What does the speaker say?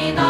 Amen.